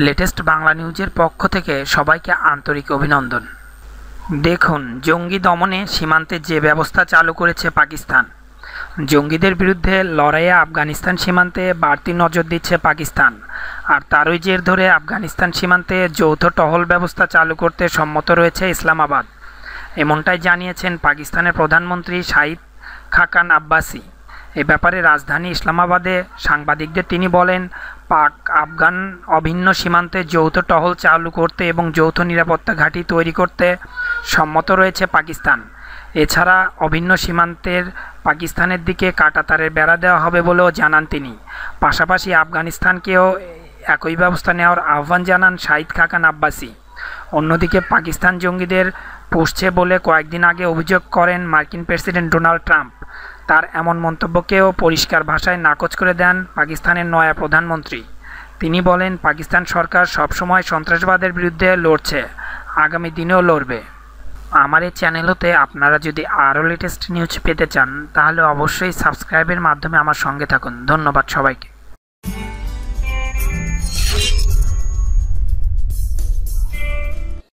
Latest Bangla নিউজের পক্ষ থেকে সবাইকে আন্তরিক অভিনন্দন। দেখুন, জঙ্গি দমনে সীমান্তে যে ব্যবস্থা চালু করেছে পাকিস্তান। জঙ্গিদের বিরুদ্ধে লড়াইয়ে আফগানিস্তান সীমান্তে বাড়তি নজর দিচ্ছে পাকিস্তান। আর তারই জের ধরে আফগানিস্তান সীমান্তে যৌথ টহল ব্যবস্থা চালু করতে সম্মত রয়েছে ইসলামাবাদ। এমনটাই জানিয়েছেন পাকিস্তানের প্রধানমন্ত্রী শাহিদ খাকান আব্বাসি। এ ব্যাপারে রাজধানী ইসলামাবাদে সাংবাদিকদের তিনি বলেন, পাক আফগান অভিন্ন সীমান্তে যৌথ টহল চালু করতে এবং যৌথ নিরাপত্তা ঘাঁটি তৈরি করতে সম্মত রয়েছে পাকিস্তান। এছাড়া অভিন্ন সীমান্তের পাকিস্তানের দিকে কাঁটাতারের বেড়া দেওয়া হবে বলেও জানান তিনি। পাশাপাশি আফগানিস্তানকেও একই ব্যবস্থা নেওয়ার আহ্বান জানান শাহিদ খাকান আব্বাসি। অন্যদিকে পাকিস্তান জঙ্গিদের পুষছে বলে কয়েকদিন আগে অভিযোগ করেন মার্কিন প্রেসিডেন্ট ডোনাল্ড ট্রাম্প। তার এমন মন্তব্যকেও পরিষ্কার ভাষায় নাকচ করে দেন পাকিস্তানের নয়া প্রধানমন্ত্রী। তিনি বলেন, পাকিস্তান সরকার সবসময় সন্ত্রাসবাদের বিরুদ্ধে লড়ছে, আগামী দিনেও লড়বে। আমার এই চ্যানেল হতে আপনারা যদি আরও লেটেস্ট নিউজ পেতে চান, তাহলে অবশ্যই সাবস্ক্রাইবের মাধ্যমে আমার সঙ্গে থাকুন। ধন্যবাদ সবাইকে।